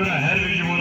bura her gücümü